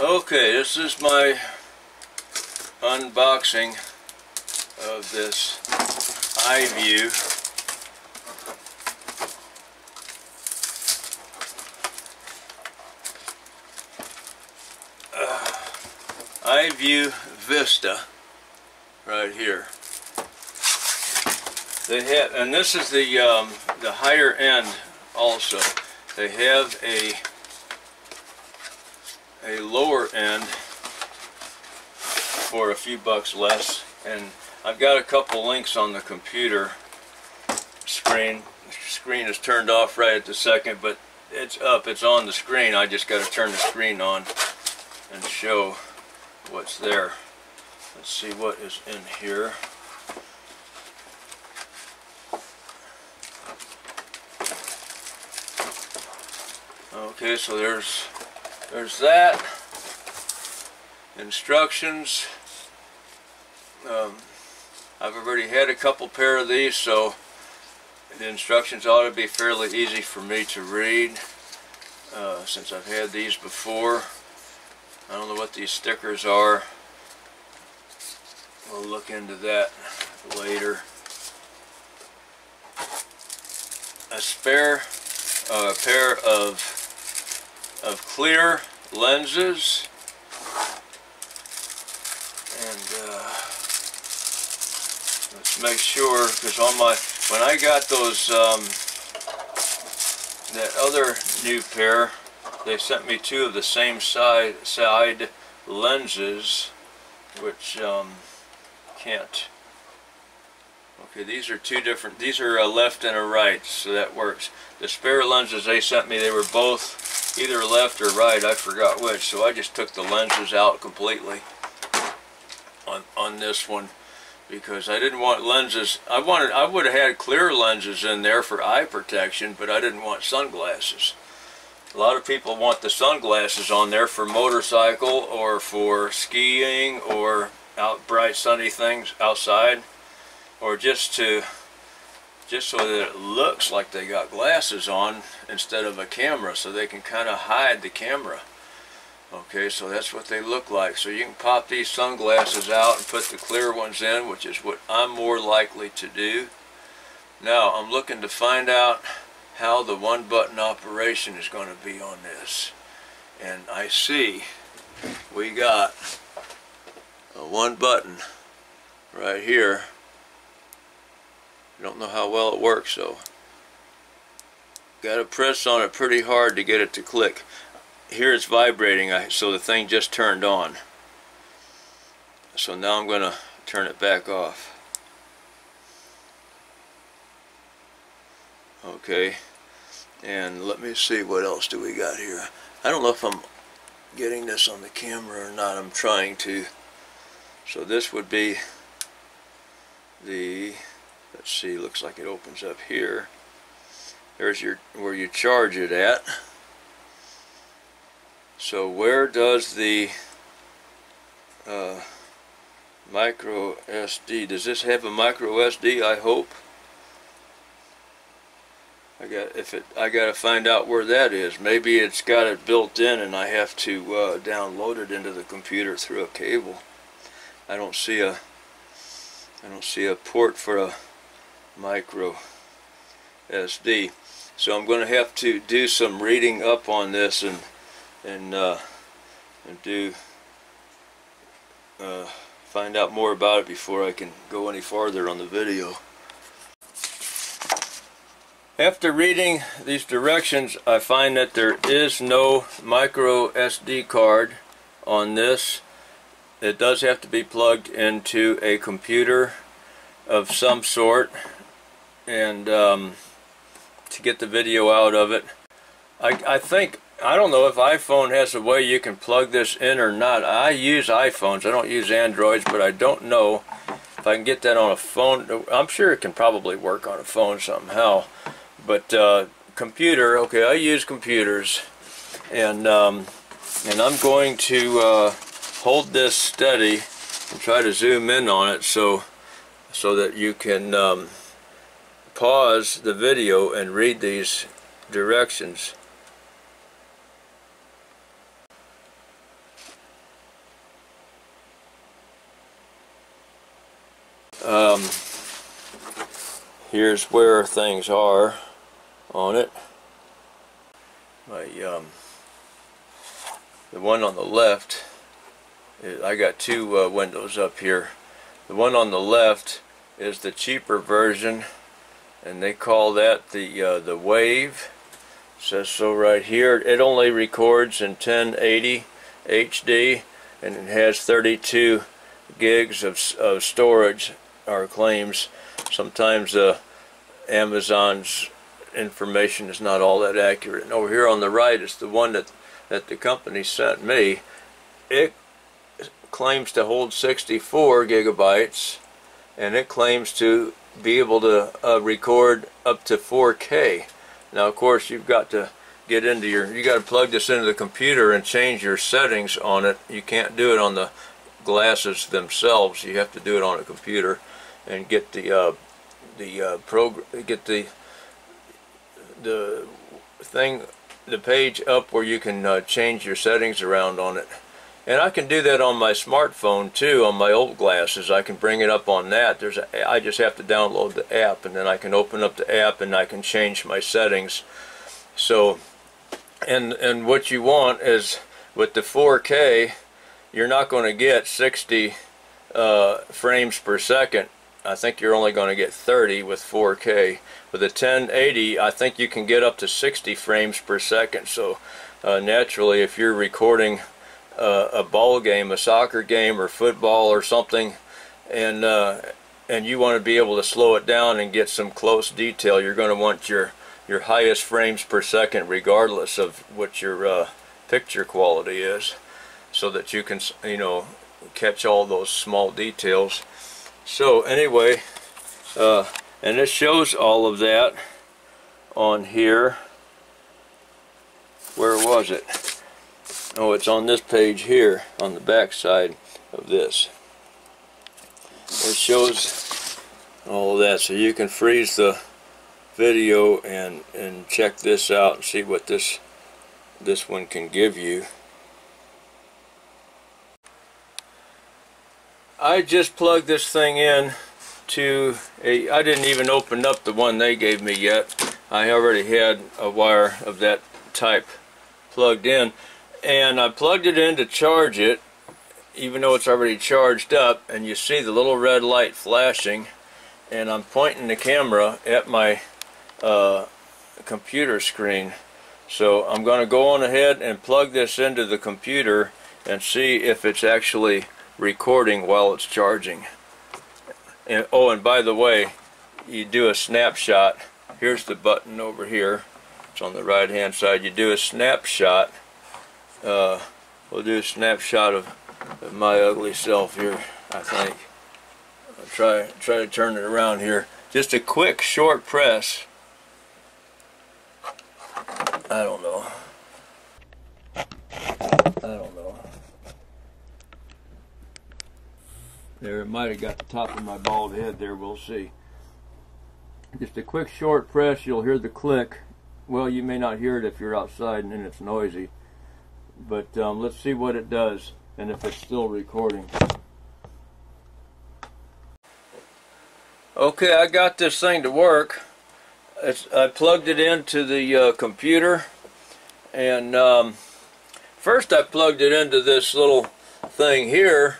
Okay, this is my unboxing of this iVUE. Uh, iVUE Vista right here. They have, and this is the um, the higher end also. They have a a lower end for a few bucks less. And I've got a couple links on the computer. Screen the screen is turned off right at the second but it's up it's on the screen. I just got to turn the screen on and show what's there. Let's see what is in here. Okay so there's there's that. Instructions. Um, I've already had a couple pair of these so the instructions ought to be fairly easy for me to read uh, since I've had these before. I don't know what these stickers are. We'll look into that later. A spare uh, pair of of clear lenses. And uh, let's make sure because on my when I got those um, that other new pair they sent me two of the same side side lenses which um, can't okay these are two different these are a left and a right so that works. The spare lenses they sent me they were both either left or right, I forgot which, so I just took the lenses out completely on, on this one because I didn't want lenses, I wanted, I would have had clear lenses in there for eye protection, but I didn't want sunglasses. A lot of people want the sunglasses on there for motorcycle or for skiing or out bright sunny things outside or just to just so that it looks like they got glasses on instead of a camera so they can kind of hide the camera. Okay so that's what they look like. So you can pop these sunglasses out and put the clear ones in which is what I'm more likely to do. Now I'm looking to find out how the one button operation is going to be on this. And I see we got a one button right here I don't know how well it works so got to press on it pretty hard to get it to click. Here it's vibrating so the thing just turned on. So now I'm going to turn it back off. Okay and let me see what else do we got here. I don't know if I'm getting this on the camera or not I'm trying to. So this would be the let's see looks like it opens up here. There's your where you charge it at. So where does the uh, micro SD does this have a micro SD I hope? I got if it I got to find out where that is. Maybe it's got it built in and I have to uh, download it into the computer through a cable. I don't see a I don't see a port for a micro SD. So I'm going to have to do some reading up on this and and uh, and do uh, find out more about it before I can go any farther on the video. After reading these directions, I find that there is no micro SD card on this. It does have to be plugged into a computer of some sort and um, to get the video out of it. I, I think, I don't know if iPhone has a way you can plug this in or not. I use iPhones, I don't use Androids, but I don't know if I can get that on a phone. I'm sure it can probably work on a phone somehow. But uh, computer, okay, I use computers. And, um, and I'm going to uh, hold this steady and try to zoom in on it so so that you can um, pause the video and read these directions. Um, here's where things are on it. My, um, the one on the left, I got two uh, windows up here. The one on the left is the cheaper version and they call that the uh, the Wave. It says so right here. It only records in 1080 HD, and it has 32 gigs of, of storage or claims. Sometimes uh, Amazon's information is not all that accurate. And over here on the right is the one that, that the company sent me. It claims to hold 64 gigabytes and it claims to be able to uh, record up to 4K. Now of course you've got to get into your, you got to plug this into the computer and change your settings on it. You can't do it on the glasses themselves. You have to do it on a computer and get the uh, the uh, program, get the the thing, the page up where you can uh, change your settings around on it. And I can do that on my smartphone too, on my old glasses. I can bring it up on that. There's a, I just have to download the app and then I can open up the app and I can change my settings. So, and, and what you want is with the 4K, you're not going to get 60 uh, frames per second. I think you're only going to get 30 with 4K. With a 1080, I think you can get up to 60 frames per second. So uh, naturally, if you're recording a ball game, a soccer game, or football or something, and uh, and you want to be able to slow it down and get some close detail, you're going to want your your highest frames per second, regardless of what your uh, picture quality is, so that you can you know catch all those small details. So anyway, uh, and it shows all of that on here. Where was it? Oh, it's on this page here, on the back side of this. It shows all that, so you can freeze the video and and check this out and see what this this one can give you. I just plugged this thing in to a I didn't even open up the one they gave me yet. I already had a wire of that type plugged in and I plugged it in to charge it even though it's already charged up and you see the little red light flashing and I'm pointing the camera at my uh, computer screen. So I'm going to go on ahead and plug this into the computer and see if it's actually recording while it's charging. And oh and by the way you do a snapshot. Here's the button over here. It's on the right hand side. You do a snapshot uh, we'll do a snapshot of, of, my ugly self here, I think. I'll try, try to turn it around here. Just a quick, short press. I don't know. I don't know. There, it might have got the top of my bald head there, we'll see. Just a quick short press, you'll hear the click. Well, you may not hear it if you're outside and it's noisy but um, let's see what it does and if it's still recording. Okay, I got this thing to work. It's, I plugged it into the uh, computer and um, first I plugged it into this little thing here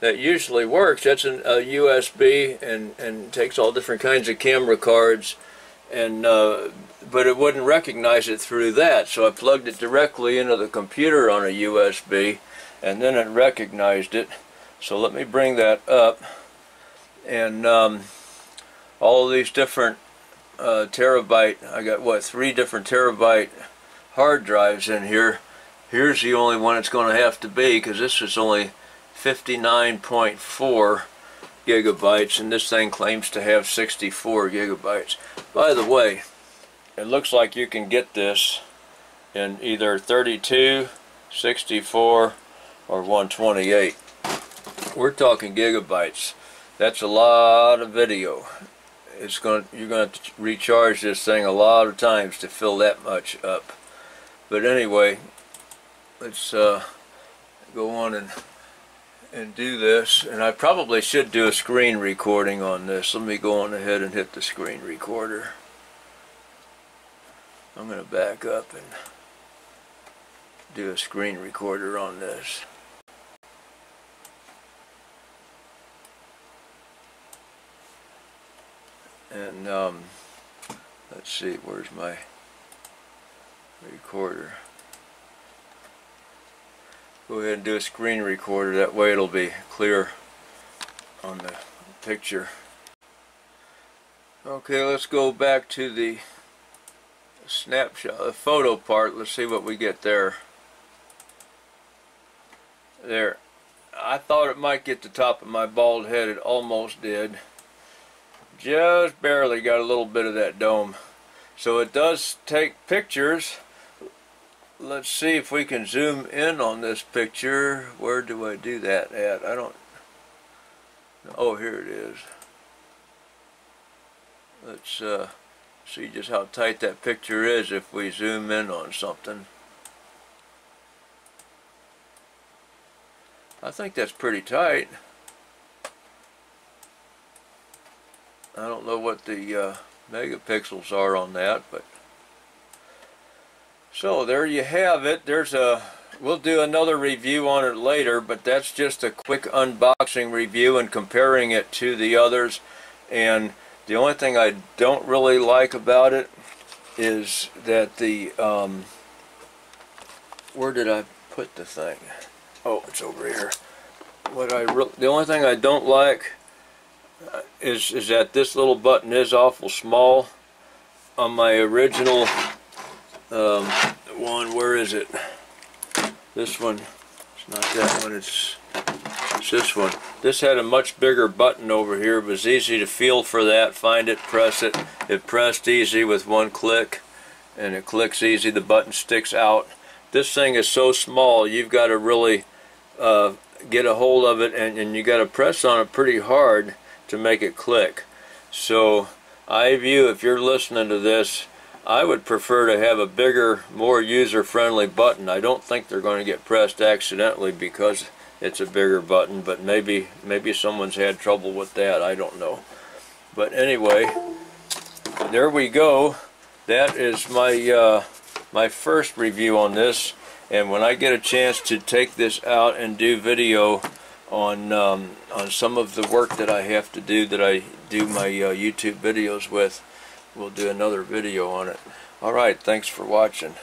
that usually works. That's an, a USB and, and takes all different kinds of camera cards and uh, but it wouldn't recognize it through that. So I plugged it directly into the computer on a USB and then it recognized it. So let me bring that up. And um, all these different uh, terabyte I got what three different terabyte hard drives in here. Here's the only one it's going to have to be because this is only 59.4 gigabytes and this thing claims to have 64 gigabytes. By the way it looks like you can get this in either 32, 64, or 128. We're talking gigabytes. That's a lot of video. It's going to, you're going to recharge this thing a lot of times to fill that much up. But anyway, let's uh, go on and and do this and I probably should do a screen recording on this let me go on ahead and hit the screen recorder I'm gonna back up and do a screen recorder on this. And um, let's see where's my recorder? Go ahead and do a screen recorder that way it'll be clear on the picture. Okay let's go back to the snapshot the photo part. Let's see what we get there. There. I thought it might get the top of my bald head. It almost did. Just barely got a little bit of that dome. So it does take pictures. Let's see if we can zoom in on this picture. Where do I do that at? I don't... Oh, here it is. Let's uh, see just how tight that picture is if we zoom in on something. I think that's pretty tight. I don't know what the uh, megapixels are on that, but so there you have it. There's a we'll do another review on it later, but that's just a quick unboxing review and comparing it to the others. And the only thing I don't really like about it is that the um, where did I put the thing? Oh, it's over here. What I the only thing I don't like uh, is is that this little button is awful small. On my original um, one, where is it? This one, it's not that one, it's, this one. This had a much bigger button over here. It was easy to feel for that, find it, press it. It pressed easy with one click and it clicks easy. The button sticks out. This thing is so small, you've got to really uh, get a hold of it and, and you got to press on it pretty hard to make it click. So iVUE, if you're listening to this, I would prefer to have a bigger, more user-friendly button. I don't think they're going to get pressed accidentally because it's a bigger button, but maybe maybe someone's had trouble with that. I don't know. But anyway, there we go. That is my uh, my first review on this. And when I get a chance to take this out and do video on um, on some of the work that I have to do that I do my uh, YouTube videos with, we'll do another video on it. Alright, thanks for watching.